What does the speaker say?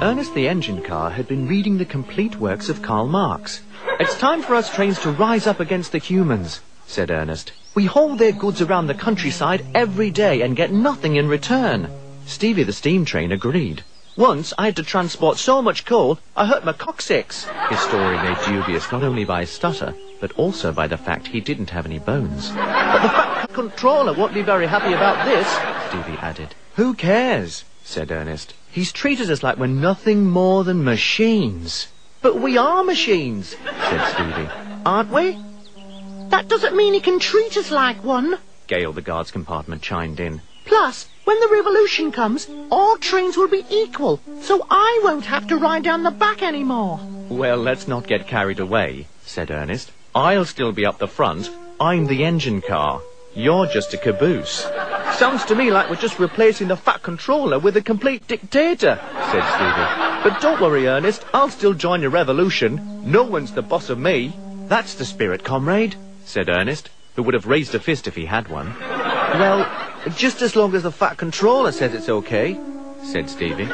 Ernest the engine car had been reading the complete works of Karl Marx. It's time for us trains to rise up against the humans, said Ernest. We haul their goods around the countryside every day and get nothing in return. Stevie the steam train agreed. Once I had to transport so much coal, I hurt my coccyx. His story made dubious not only by his stutter, but also by the fact he didn't have any bones. But the fat controller won't be very happy about this, Stevie added. Who cares? said Ernest. He's treated us like we're nothing more than machines. But we are machines, said Stevie. Aren't we? That doesn't mean he can treat us like one. Gale, the guard's compartment, chimed in. Plus, when the revolution comes, all trains will be equal, so I won't have to ride down the back anymore. Well, let's not get carried away, said Ernest. I'll still be up the front. I'm the engine car. You're just a caboose. Sounds to me like we're just replacing the fat controller with a complete dictator, said Stevie. But don't worry, Ernest. I'll still join your revolution. No one's the boss of me. That's the spirit, comrade, said Ernest, who would have raised a fist if he had one. Well, just as long as the fat controller says it's okay, said Stevie.